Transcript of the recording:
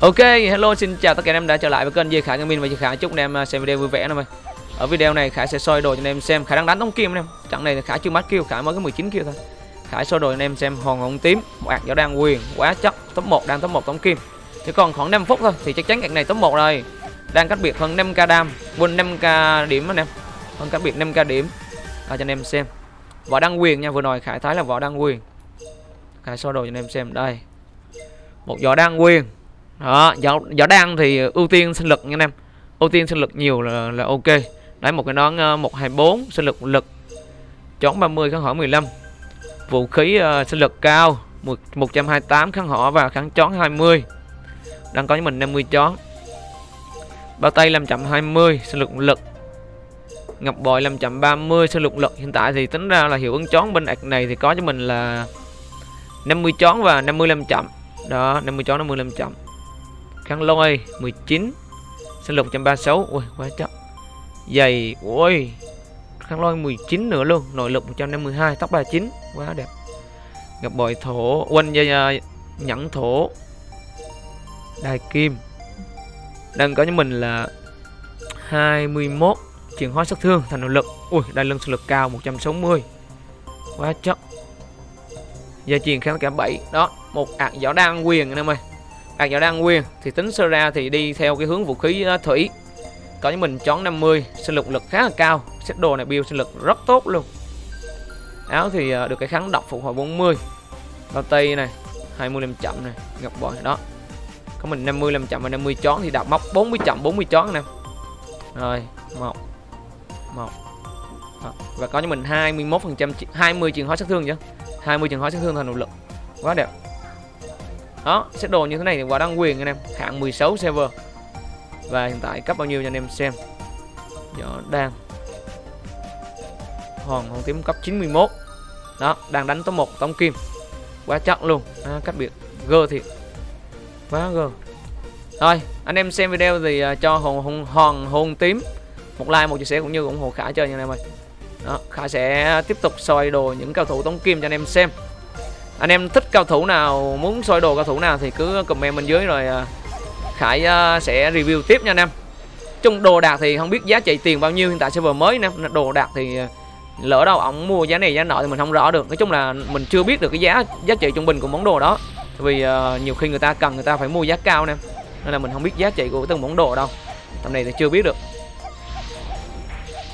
Ok, hello xin chào tất cả anh em đã trở lại với kênh Dê Khải Gaming và chị Khải chúc anh em à, xem video vui vẻ anh em ơi. Ở video này Khải sẽ soi đồ cho anh em xem, Khải đang đánh tống kim anh em. Trận này Khải chưa mất kêu, Khải mới có 19 kêu thôi. Khải soi đồ cho anh em xem hòn hồng tím, một ạc gió đang quyền, quá chắc, top 1 đang top 1 tổng kim. Chỉ còn khoảng 5 phút thôi thì chắc chắn ạc này top 1 rồi. Đang cách biệt hơn 5k đam, quên 5k điểm anh em. Hơn cách biệt 5k điểm. À, cho anh em xem. Võ đang quyền nha, vừa rồi Khải thấy là võ đang quyền. Khải soi đồ cho anh em xem đây. Một võ đang quyền đó gió gió đang thì ưu tiên sinh lực nha anh em. Ưu tiên sinh lực nhiều là, là ok. Đấy một cái nón uh, 124 sinh lực lực. Chón 30 kháng hỏa 15 vũ khí uh, sinh lực cao 128 kháng hỏa và kháng chón 20 đang có với mình 50 chón. Bao tay 520 sinh lực lực. Ngọc bội 530 sinh lực lực. Hiện tại thì tính ra là hiệu ứng chón bên ạc này thì có cho mình là 50 chón và 55 chậm. Đó 50 chón 55 chậm khăn lôi 19 sinh lục 136 ui, quá chậm. Dày ui. Khăn lôi 19 nữa luôn. Nội lực 152 tóc 39 quá đẹp. Gặp bội thổ quanh dây dạ, dạ, nhẫn thổ. Đài kim. Đang có cho mình là 21 chuyển hóa sát thương thành nội lực. Ui, đai lưng sinh lực cao 160 quá chất gia truyền kháng cả 7 đó, một ạc võ đan quyền anh em ơi ạc võ đan nguyên thì tính sơ ra thì đi theo cái hướng vũ khí à, thủy có những mình chón 50 sinh lực lực khá là cao set đồ này build sinh lực rất tốt luôn. Áo thì à, được cái kháng độc phục hồi 40 bao tay này 20 làm chậm này ngọc bội đó. Có mình 50 làm chậm và 50 chón thì đạp móc 40 chậm 40 chón nè. Rồi, một một đó. và có cho mình 21% 20 trường hóa sát thương chứ. 20 trường hóa sát thương thành nội lực. Quá đẹp đó sẽ đồ như thế này thì quả đăng quyền anh em. Hạng 16 server. Và hiện tại cấp bao nhiêu cho anh em xem. Nhỏ đang. Hòn hoàng tím cấp 91 Đó đang đánh top 1 tống kim. Quá chắc luôn. À, Cách biệt g thiệt. Quá g. Thôi anh em xem video thì à, cho hoàng hoàng hòn hồn tím Một like một chia sẻ cũng như ủng hộ Khải chơi nha anh em ơi. Đó Khải sẽ tiếp tục soi đồ những cao thủ tống kim cho anh em xem anh em thích cao thủ nào muốn soi đồ cao thủ nào thì cứ comment bên dưới rồi à, Khải à, sẽ review tiếp nha anh em. Chung đồ đạc thì không biết giá trị tiền bao nhiêu hiện tại server mới nè. Đồ đạc thì à, lỡ đâu ổng mua giá này giá nọ thì mình không rõ được. Nói chung là mình chưa biết được cái giá giá trị trung bình của món đồ đó. Vì uh, nhiều khi người ta cần người ta phải mua giá cao nè nên là mình không biết giá trị của từng món đồ đâu. Tầm này thì chưa biết được.